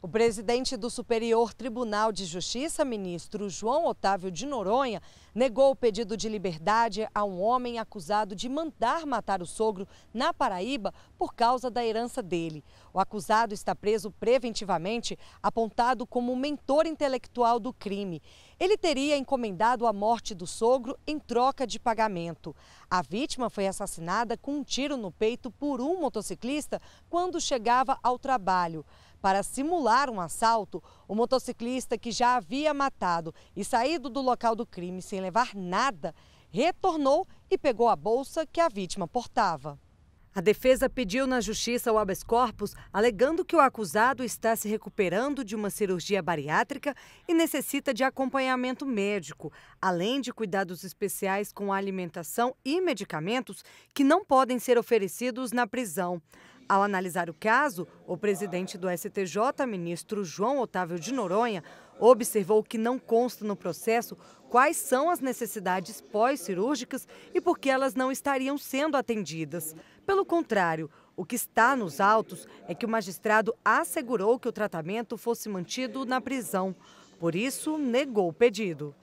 O presidente do Superior Tribunal de Justiça, ministro João Otávio de Noronha, negou o pedido de liberdade a um homem acusado de mandar matar o sogro na Paraíba por causa da herança dele. O acusado está preso preventivamente, apontado como mentor intelectual do crime. Ele teria encomendado a morte do sogro em troca de pagamento. A vítima foi assassinada com um tiro no peito por um motociclista quando chegava ao trabalho. Para simular um assalto, o motociclista que já havia matado e saído do local do crime sem levar nada, retornou e pegou a bolsa que a vítima portava. A defesa pediu na justiça o habeas corpus, alegando que o acusado está se recuperando de uma cirurgia bariátrica e necessita de acompanhamento médico, além de cuidados especiais com alimentação e medicamentos que não podem ser oferecidos na prisão. Ao analisar o caso, o presidente do STJ, ministro João Otávio de Noronha, observou que não consta no processo quais são as necessidades pós-cirúrgicas e por que elas não estariam sendo atendidas. Pelo contrário, o que está nos autos é que o magistrado assegurou que o tratamento fosse mantido na prisão. Por isso, negou o pedido.